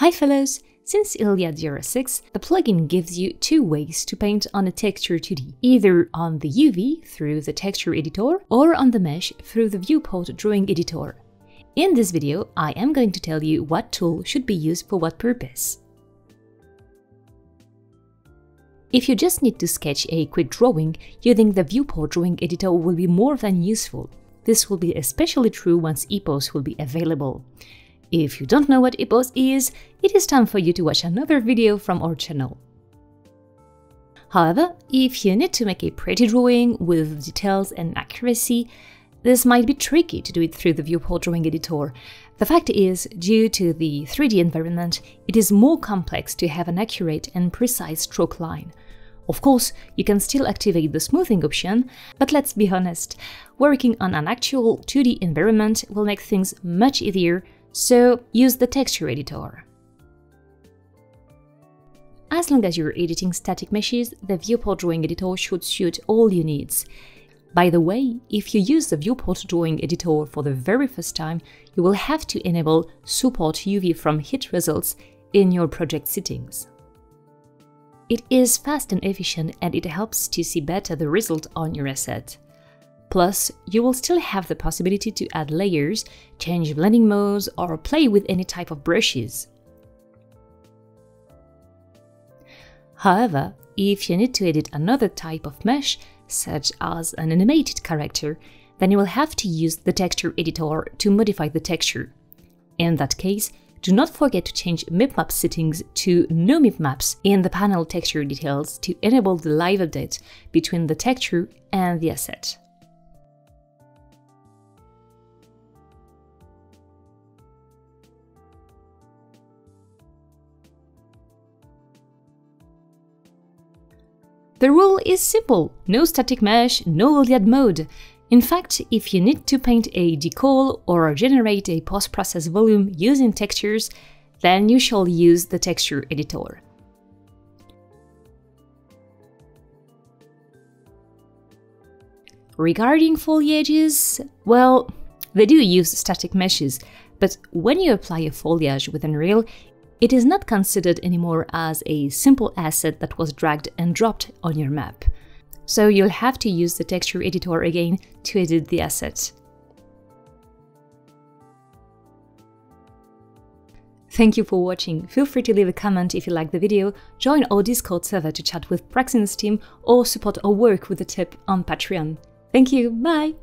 Hi fellows! Since Iliad 06, the plugin gives you two ways to paint on a texture 2D, either on the UV through the texture editor or on the mesh through the viewport drawing editor. In this video, I am going to tell you what tool should be used for what purpose. If you just need to sketch a quick drawing, using the viewport drawing editor will be more than useful. This will be especially true once EPOS will be available. If you don't know what EPOS is, it is time for you to watch another video from our channel. However, if you need to make a pretty drawing with details and accuracy, this might be tricky to do it through the viewport drawing editor. The fact is, due to the 3D environment, it is more complex to have an accurate and precise stroke line. Of course, you can still activate the smoothing option, but let's be honest, working on an actual 2D environment will make things much easier so use the texture editor. As long as you're editing static meshes, the viewport drawing editor should suit all your needs. By the way, if you use the viewport drawing editor for the very first time, you will have to enable support UV from hit results in your project settings. It is fast and efficient and it helps to see better the result on your asset. Plus, you will still have the possibility to add layers, change blending modes, or play with any type of brushes. However, if you need to edit another type of mesh, such as an animated character, then you will have to use the texture editor to modify the texture. In that case, do not forget to change mipmap settings to no mipmaps in the panel texture details to enable the live update between the texture and the asset. The rule is simple, no static mesh, no Iliad mode. In fact, if you need to paint a decal or generate a post-process volume using textures, then you shall use the texture editor. Regarding foliages, well, they do use static meshes, but when you apply a foliage with Unreal, it is not considered anymore as a simple asset that was dragged and dropped on your map. So you'll have to use the texture editor again to edit the asset. Thank you for watching. Feel free to leave a comment if you like the video, join our Discord server to chat with Praxinos team, or support our work with a tip on Patreon. Thank you, bye!